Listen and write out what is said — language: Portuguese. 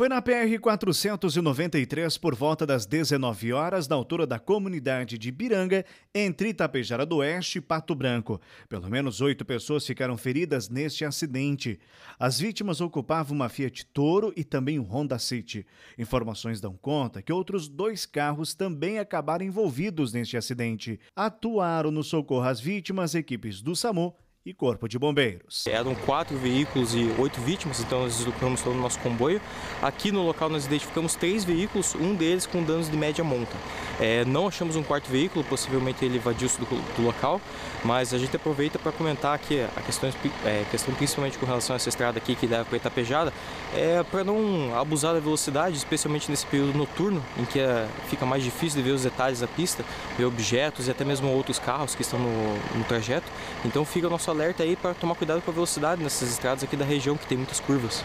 Foi na PR 493 por volta das 19 horas, na altura da comunidade de Biranga, entre Itapejara do Oeste e Pato Branco. Pelo menos oito pessoas ficaram feridas neste acidente. As vítimas ocupavam uma Fiat Toro e também um Honda City. Informações dão conta que outros dois carros também acabaram envolvidos neste acidente. Atuaram no socorro às vítimas equipes do SAMU e Corpo de Bombeiros. Eram quatro veículos e oito vítimas, então nós deslocamos todo o nosso comboio. Aqui no local nós identificamos três veículos, um deles com danos de média monta. É, não achamos um quarto veículo, possivelmente ele evadiu-se do, do, local, mas a gente aproveita para comentar aqui a questão, é, questão principalmente com relação a essa estrada aqui que leva para Itapejada, é para não abusar da velocidade, especialmente nesse período noturno, em que é, fica mais difícil de ver os detalhes da pista, ver objetos e até mesmo outros carros que estão no, no trajeto. Então fica o nosso alerta aí para tomar cuidado com a velocidade nessas estradas aqui da região que tem muitas curvas.